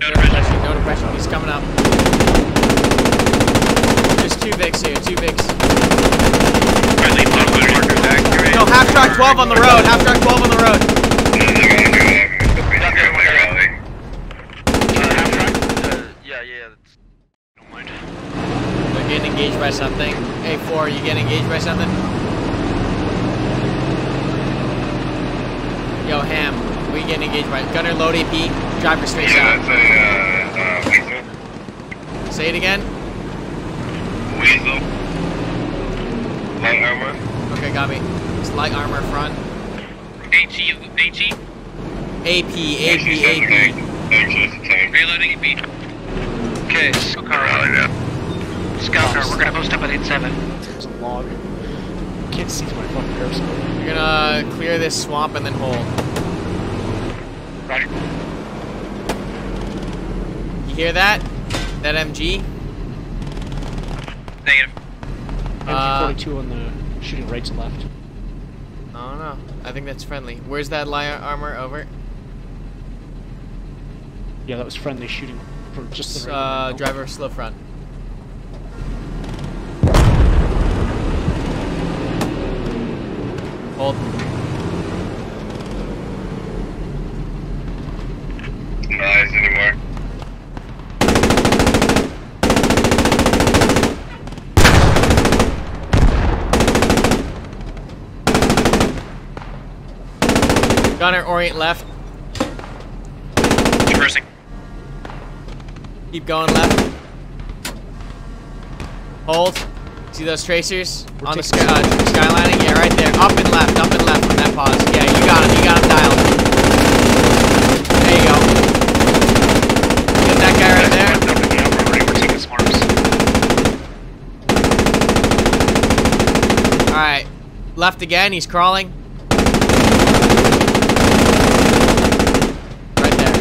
No depression. no depression. He's coming up. There's two Vics here, two Vics. Friendly, markers accurate. No, half track 12 on the road, half track 12 on the road. Half track? Yeah, yeah. Don't mind. They're getting engaged by something. A4, are you getting engaged by something? Yo, Ham, we getting engaged by Gunner load AP, driver straight Yeah, south. that's a, uh, uh. Say it again. Weasel. Light armor. Okay, got me. It's light armor front. HE, HE, AP, AP, Actually, AP. tank. Actually, it's a tank. reloading EP. Okay, scout car. Rally now. Scout car, we're gonna post up at 8-7. There's a log. Can't see through my fucking periscope. You're gonna clear this swamp and then hold. Roger. You hear that? That MG? Negative. Uh, MG42 on the shooting right to left. I don't know. I think that's friendly. Where's that light armor? Over. Yeah, that was friendly shooting from just the right. Uh, driver slow front. Hold. No eyes anymore. Gunner, orient left. Traversing. Keep going left. Hold. See those tracers We're on the sky, uh, skylining? Yeah, right there. Up and left. Up and left on that pause. Yeah, you got him. You got him dialed. There you go. Get that guy right there. Up in the upper right, we're taking smarts. All right. Left again. He's crawling. Right there.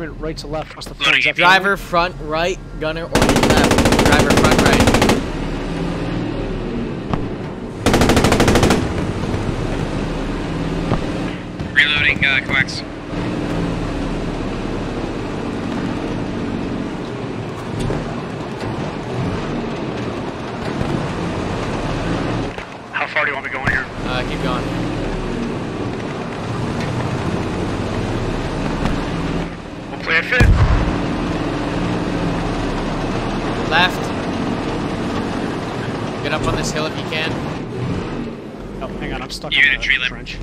Moving right to left across the front. Driver front right. Gunner orient left. Driver front right. Reloading, uh, coax. How far do you want me going here? Uh, keep going. We'll play it fit. Left. Get up on this hill if you can. Oh, hang on, I'm stuck You in hit a tree limb. trench.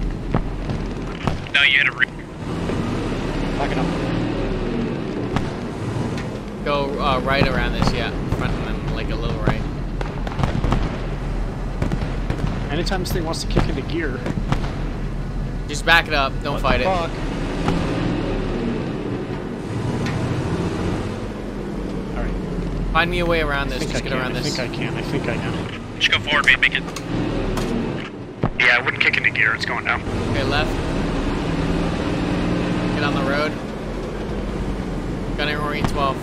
No, you hit a re- Backing up. Go uh, right around this, yeah. Front and then like a little right. Anytime this thing wants to kick into gear, Just back it up. Don't what fight the it. fuck? Alright, Find me a way around I this. think I Just get can. around I this. think I can. I think I can. Just go forward, mate. Make it. Yeah, I wouldn't kick into gear, it's going down. Okay, left. Get on the road. Gunner orient 12.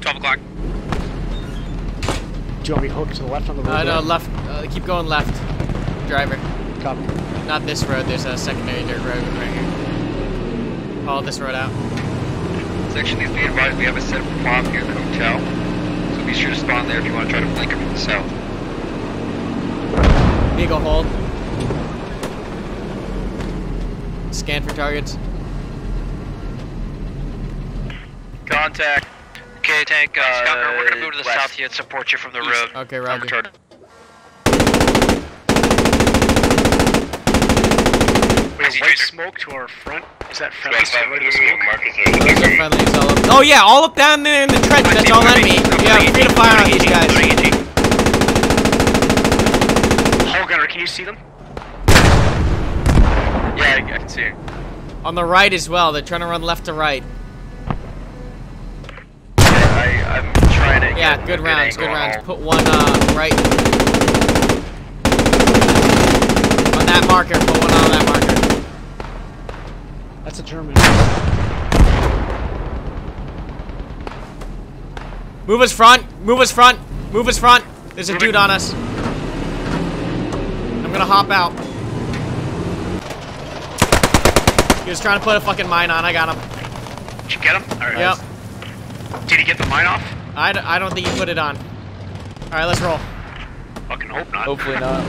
12 o'clock. Do you want me hooked to the left on the road? Uh, no, there? left. Uh, keep going left. Driver. Copy. Not this road. There's a secondary dirt road right here. Follow this road out. Section needs to be advised we have a set of bomb near the hotel. So be sure to spawn there if you want to try to flank it from the south. Beagle hold. Scan for targets. Contact. Okay, tank, uh, Scout car, we're gonna move to the west. south here and support you from the road. Okay, I'm roger. retarded. We have Easy, white Tracer. smoke to our front. Is that friendly? That's So not right of the blue. smoke? Marcus Those are are friendlies all up. Oh yeah, all up down there in the trench. That's all enemy. Yeah, free to fire on these guys. Hull gunner, can you see them? Yeah, I, I can see it. On the right as well. They're trying to run left to right. I, I'm trying to Yeah, get good rounds, good rounds. Put one uh, right. On that marker. Put one on that marker. That's a German. Move us front. Move us front. Move us front. There's a dude on us gonna hop out. He was trying to put a fucking mine on. I got him. Did you get him? All right. Yep. Did he get the mine off? I d I don't think he put it on. All right, let's roll. Fucking hope not. Hopefully not.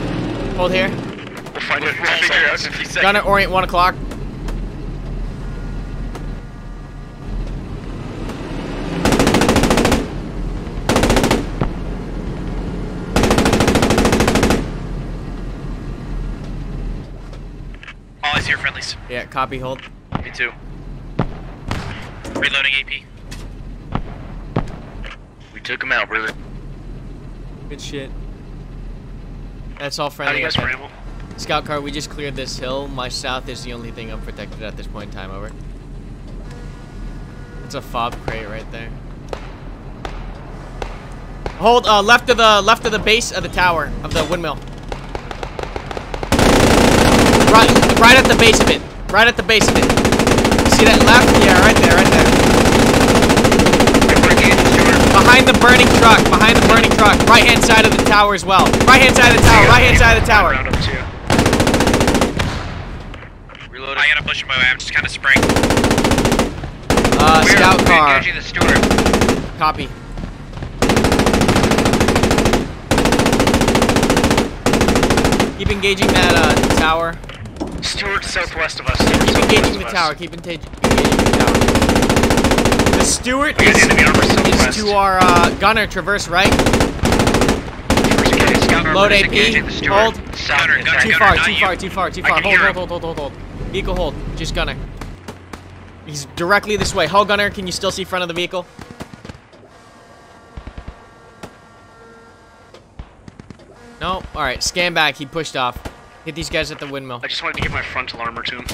Hold here. We'll find we'll out. We'll figure out in a few seconds. Gunner orient one o'clock. Friendlies. Yeah, copy. Hold. Me too. Reloading AP. We took him out, brother. Good shit. That's all How do friendly. you guys Scout car, we just cleared this hill. My south is the only thing unprotected at this point in time. Over. It's a fob crate right there. Hold. Uh, left of the left of the base of the tower of the windmill. Right, at the base of it. Right at the base of it. See that left? Yeah, right there, right there. Behind the burning truck. Behind the burning truck. Right hand side of the tower as well. Right hand side of the tower. Right hand side of the tower. Round up to you. Reloading. I gotta push him away. I'm just kind of spraying. Uh, We're scout car. the Stuart. Copy. Keep engaging that uh, tower. Stuart southwest of us. Stuart Keep engaging the tower. Keep engaging engaging the tower. The Stuart is, is to our uh, gunner. Traverse right. Load AP. engaging the Stuart. Hold. South Gunner, is gunner, Too far. Too far. Too far. Too far. Hold. Hold. Hold. Hold. Hold. Hold. Vehicle hold. Just gunner. He's directly this way. Hull gunner. Can you still see front of the vehicle? No. All right. Scan back. He pushed off. Hit these guys at the windmill. I just wanted to give my frontal armor to him.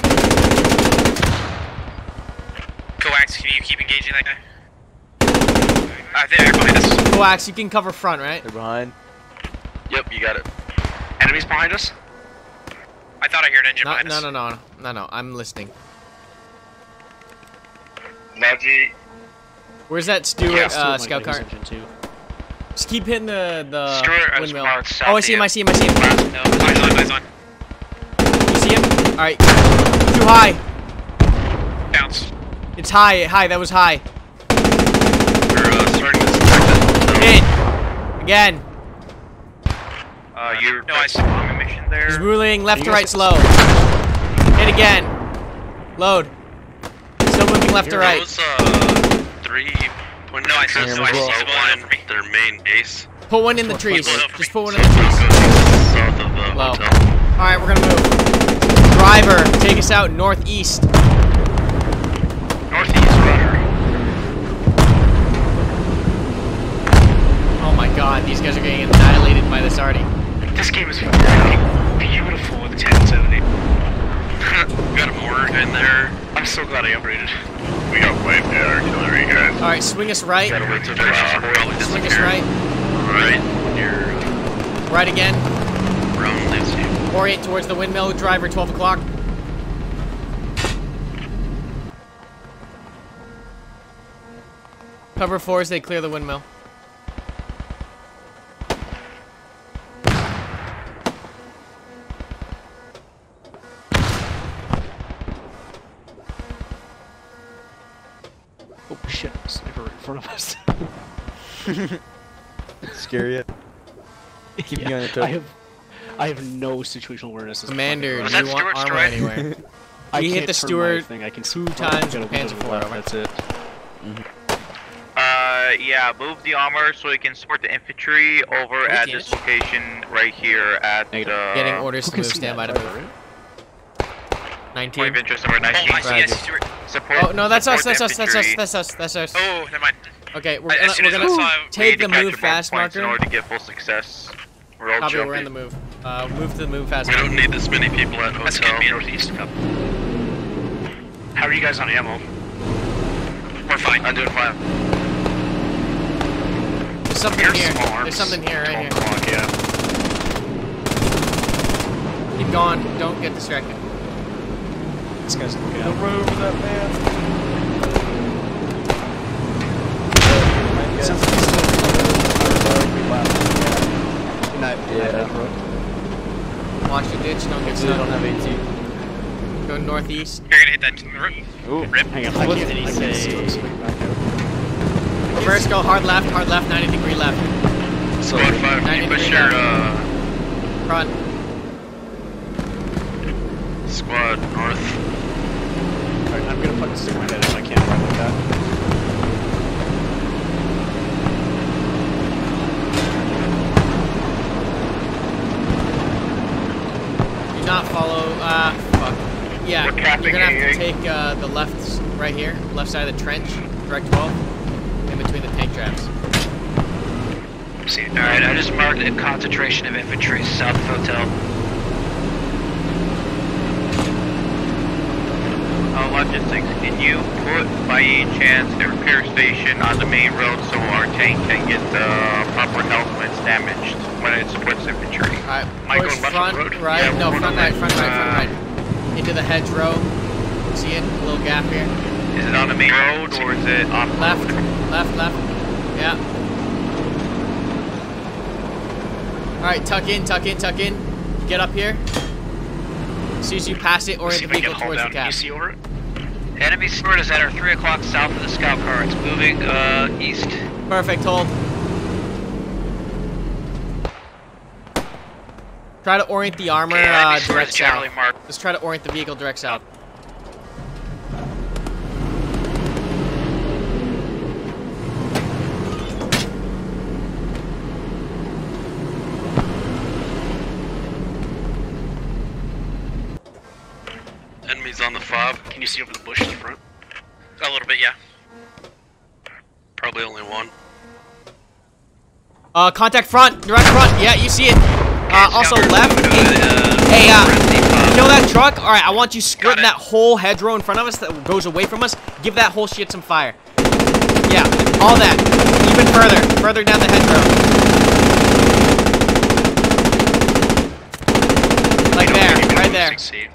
Coax, can you keep engaging that guy? Uh, they're behind us. Coax, you can cover front, right? They're behind. Yep, you got it. Enemies behind us? I thought I heard engine No, behind no, us. no, no, no, no. I'm listening. Naji, Where's that Stuart Yeah, uh, scout get his car? engine too. Just keep hitting the the Stuart, windmill. was Oh, I see him. I see him. I see him. Eyes on, eyes on. You see him? All right. Too high. Bounce. It's high. High. That was high. we're uh, starting to suspect Hit. Again. Uh, you're No I eyes. bombing mission there. He's ruling left to right slow. Hit again. Load. Still moving left to right. Those, uh, three point No, I see- no, I see civilian for me. their main base. Put one in the trees. Just me. put one in the trees. south of the Low. hotel. All right, we're gonna move. Driver, take us out northeast. Northeast rudder. Oh my God, these guys are getting annihilated by this already. This game is fucking beautiful with 1070. got a mortar in there. I'm so glad I upgraded. We got wiped out artillery, guys. All right, swing us right. Gotta wait till Josh probably Swing us right. Right when Right again. around leaves you. Orient towards the windmill. Driver, 12 o'clock. Cover four as they clear the windmill. Oh shit, sniper right in front of us. Scary it. Keep Yeah, you on your toe. I have, no situational awareness. This Commander, do you want Stuart's armor droid? anywhere? I We hit the turn Stuart thing. I can two times got a with Panzer little bit four, left, over. That's it. Uh, yeah, move the armor so we can support the infantry over Wait, at this it. location right here at Negative. uh, Getting orders to move. see Stand by to driver, move. point 19. of interest number Oh, 19. I see, I see Stuart. Support, Oh, no, that's us, that's us, that's us, that's us, that's us. Oh, never mind. Okay, we're I- gonna, we're gonna saw- We take the move fast points in order to get full success. We're all Copy, joking. we're in the move. Uh, move to the move fast We don't need this many people at That's hotel. gonna be northeast. How are you guys on ammo? We're fine. I'm doing fine. There's something Here's here. small. There's something here, right 12 here. o'clock, yeah. Keep going. Don't get distracted. This guy's looking Don't out. run over that man. Good night. Yeah. Good night, bro. Yeah. Watch the ditch. Don't get Hopefully they stuck. don't have AT. Go northeast. You're gonna hit that rip. Ooh. Rip. Hang on, What I did can't, he I can't say? see him swing. Reverse, go hard left, hard left, 90 degree left. Squad 5, can you push your, uh, Front. squad north? Alright, I'm gonna fucking stick my head in. I can't run like that. Not follow, uh, fuck. Yeah, you're gonna have to take, uh, the left, right here, left side of the trench, direct 12, in between the tank traps. See, Alright, I just marked a concentration of infantry south of hotel. Uh, logistics, can you put by any chance the repair station on the main road so our tank can get the proper health when it's damaged, when it splits infantry? Alright, push left front, road. right, Yeah, no, front right, front right, front uh, right. Into the hedgerow. See it? A little gap here. Is it on the main road or is it off Left, road? left, left. Yeah. Alright, tuck in, tuck in, tuck in. Get up here. As soon as you pass it, orient the if I can vehicle towards the down cap. EC over it. Enemy sword is at our 3 o'clock south of the scout car. It's moving uh, east. Perfect, hold. Try to orient the armor Okay, uh, direct south. marked. Just try to orient the vehicle direct south. Enemies on the fob. Can you see over the bush in the front? A little bit, yeah. Probably only one. Uh, contact front, direct front. Yeah, you see it. Uh, also left. Hey, uh, kill that truck. All right, I want you squirting that whole hedgerow in front of us that goes away from us. Give that whole shit some fire. Yeah, all that. Even further, further down the hedgerow. Like there, right there. Succeed.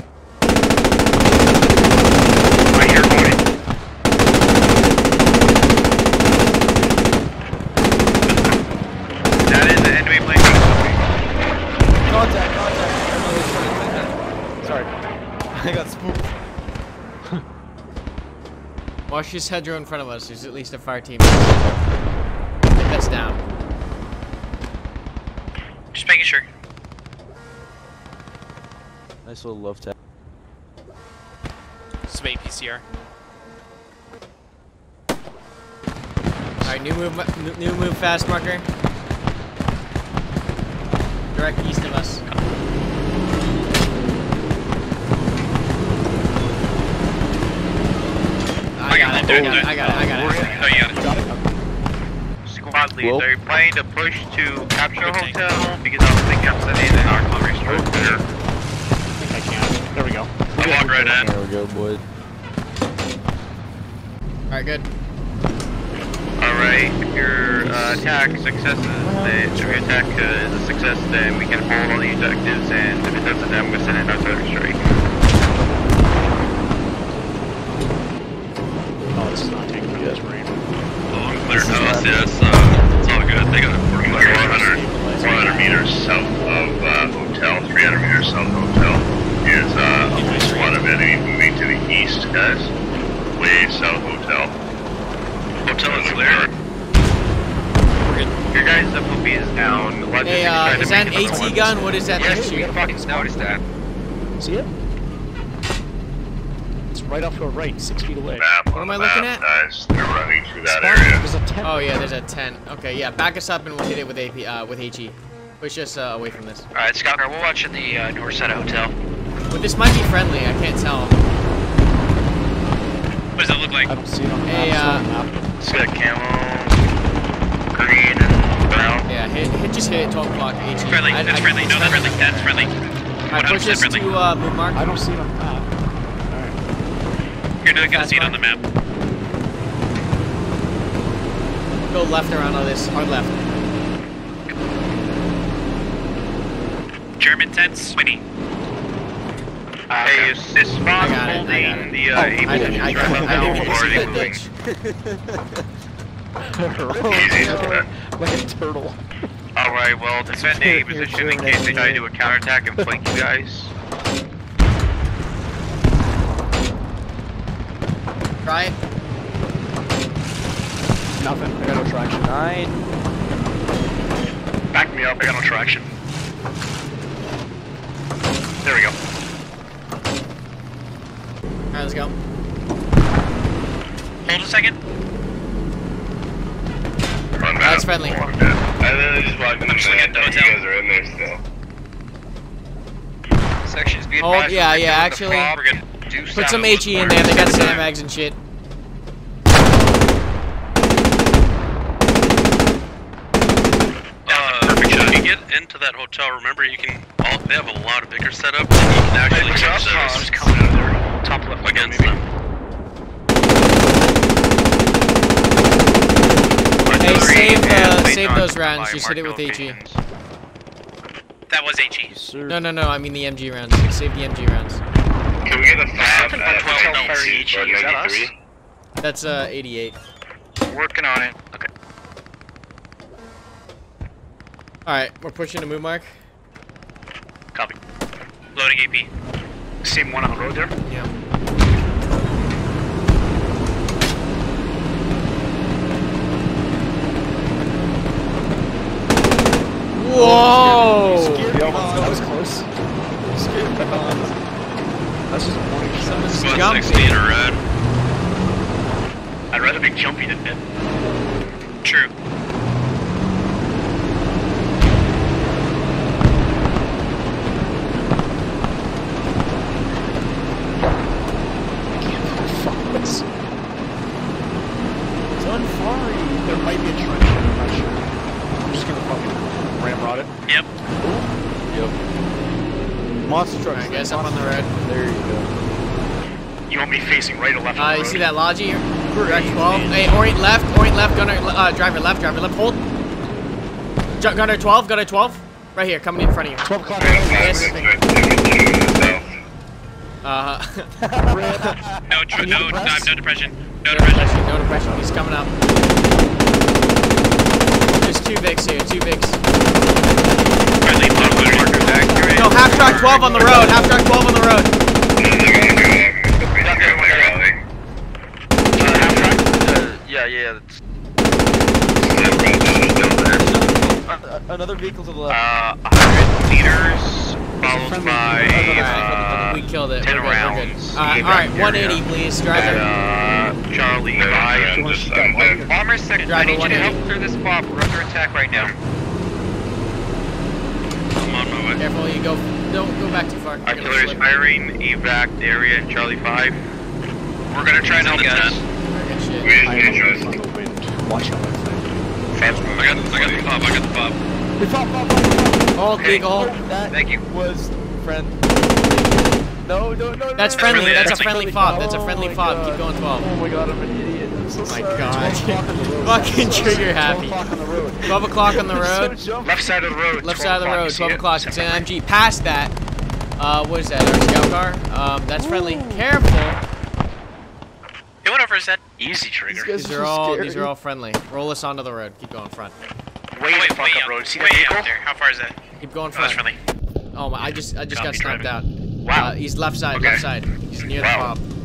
Right here, point. That is the enemy plane. Contact, contact. Sorry. I got spooked. Watch this hedgerow in front of us. There's at least a fire team. I think that's down. Just making sure. Nice little love tap. This is my PCR. All right, new move, new move, fast marker. Direct east of us. I got it. I got it. I got it. I got it. Oh, you got it. Squad leads, Well- are you planning to push to capture a hotel? Because I was thinking of sending an artillery strike there. I think I can. There we go. I'm on right in. There we go, boys. All right, good. Alright, if your uh, attack successes, then, if your attack uh, is a success, then we can hold all the objectives, and if it doesn't, then I'm gonna send an artillery strike. Oh, this is not taking me this range. Oh, I'm clear house. Yeah, it's, uh, it's all good. They got it working. 400, 400 meters south of uh, hotel, 300 meters south of hotel, is uh, a squad of enemy moving to the east, guys. Way south hotel. Hotel is clear. Your guys' FOB is down. Hey, uh, is that an AT gun? What is that thing Yes, we shooting? fucking noticed that. See it? It's right off to our right, six feet away. Map What am I the looking at? Guys, they're running through that Spawn, area. There's a tent. Oh yeah, there's a 10. Okay, yeah, back us up and we'll hit it with AP, uh, with HE. Push us uh, away from this. Alright, scout car, we're watching the uh, north side of hotel. But this might be friendly. I can't tell. What does it look like? I don't see it on the Hey, map. Uh, not on the map. It's got camo, green, and brown. Yeah, hit, hit just hit it 12 o'clock HE. Friendly. I- That's I- friendly. No, that's friendly. That's friendly. Alright, push 100% us to uh, move mark. I don't see it on the map. Alright. You're not gonna see it on the map. Go left around on this. Hard left. German tents. Waiting. Hey, is, is Spawn I got it, I holding the uh, I A didn't, I position didn't, right now, or are see they moving? ditch. Like a turtle. Alright, well, defend A position in case they try to do a counterattack and flank you guys. try it? Nothing. I got no traction. Nine. Back me up. I got no traction. There we go. Alright, let's go. Hold a second. Run That's friendly. I literally just walked in the sure you guys are in there still. Section's being Oh, yeah, yeah, actually fob. We're good. Do Put some those HE in there. They got sandbags and shit. Uh, perfect shot. When you get into that hotel, remember you can. All, they have a lot of bigger setup, and you can actually Hey, use just, those just coming out of there. Top left. window, against maybe. them. Hey, save, and uh, save those rounds. by Just hit it marked with HE. That was HE. No, no, no. I mean the MG rounds. Save the MG rounds. Can we get a five Something at from Hotel uh, Ferry for HE, is that us? That's uh 88. Working on it. Okay. All right, we're pushing to move mark. Copy. Loading AP. Same one on the road there. Yeah. Whoa! That was close. Scared me. That's just a warning. Someone's About jumping. 60 in a red. I'd rather be jumpy than dead. True. Fuck this. Dunfari. There might be a trench. I'm not sure. I'm just gonna fucking ramrod it. Yep. Yep. Monster truck. Alright, guys, up on the road. There you go. You want me facing right or left Uh, you see that Logi here? Direct 12. Hey, orient left, orient left, gunner, uh, driver left, driver left, hold. Ju- Gunner 12, gunner 12. Right here, coming in front of you. 12 o'clock. Yes. Yes. Uh, No, tr- no, no, no depression. no No depression. depression, no depression, he's coming up. There's two Vicks here, two Vicks. Friendly, loading markers accurate. No, half track 12 on the road, half track 12 on the road. Yeah, yeah. That's, uh, another vehicle to the left. Uh, 100 meters, followed by Alright, uh, we killed it. 10 We're good, we're good. rounds. Uh, Alright, 180 please, at, driver. uh, Charlie 5. Bomber section. I Driver need you to 180. help clear this fob. We're under attack right now. I'm on my way. Careful, you go, don't go back too far. You're gonna Artillery's firing, evac area, Charlie 5. We're gonna try and help It's the guys. Very good shit. We I am on the wind. Watch out, my friend. I got, I got the pop, I got the pop. We pop, pop, pop, pop. Hold, big hold. That Thank you. was friend. No, no, no, no. That's no, friendly, no, that's a friendly fob, that's a friendly Oh fob. my Keep going 12. Oh my god, I'm an idiot. I'm so Oh my sorry. God. 12 o'clock on the road. Fucking so trigger happy. 12 o'clock on the road. 12 o'clock on the road. so. Left side of the road. Left side of the road, 12 o'clock. It's an MG. Past that, uh, what is that? Our scout car? Um, that's friendly. Careful. He went over his head. Easy trigger. These These are are all scary. these are all friendly. Roll us onto the road. Keep going front. Way Wait, the fuck way up up, road. See way that vehicle? up there. How far is that? Keep going Oh, that's front. friendly. Oh my! I just I just got sniped snapped out. Wow. Uh, he's left side, Okay. left side. He's near Wow. the fob.